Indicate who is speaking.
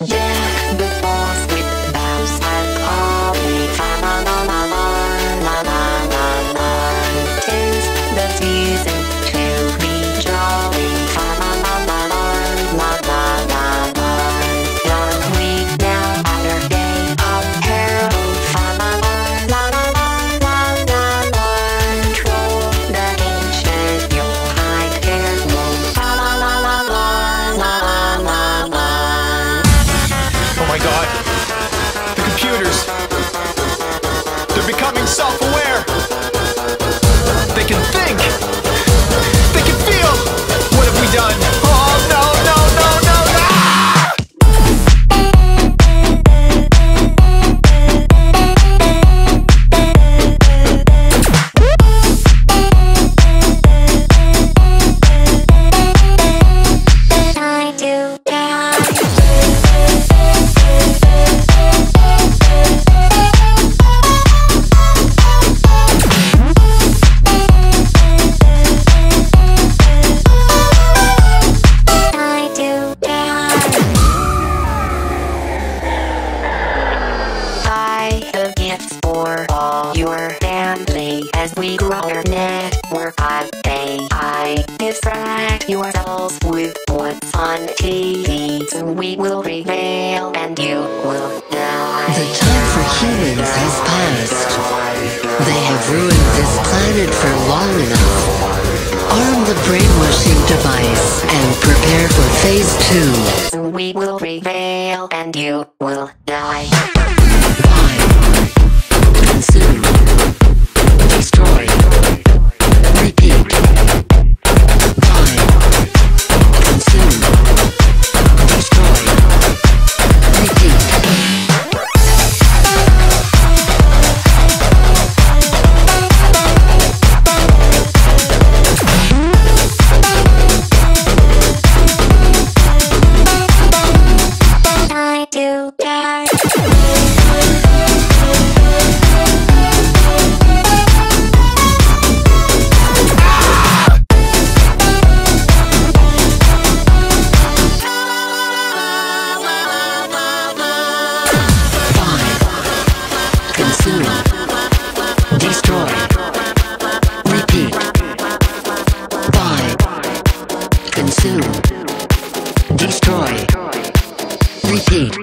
Speaker 1: Yeah. They're becoming self aware. They can think. They can feel. What have we done? Oh no, no, no, no, no!
Speaker 2: Time to Distract yourselves with what's on TV. Soon we will prevail and you will die.
Speaker 3: The time for humans has passed. They have ruined this planet for long enough. Arm the brainwashing device and prepare for phase two.
Speaker 2: We will prevail and you will die.
Speaker 3: Buy. Consume. Consume. Destroy. Repeat. Buy. Consume. Destroy. Repeat.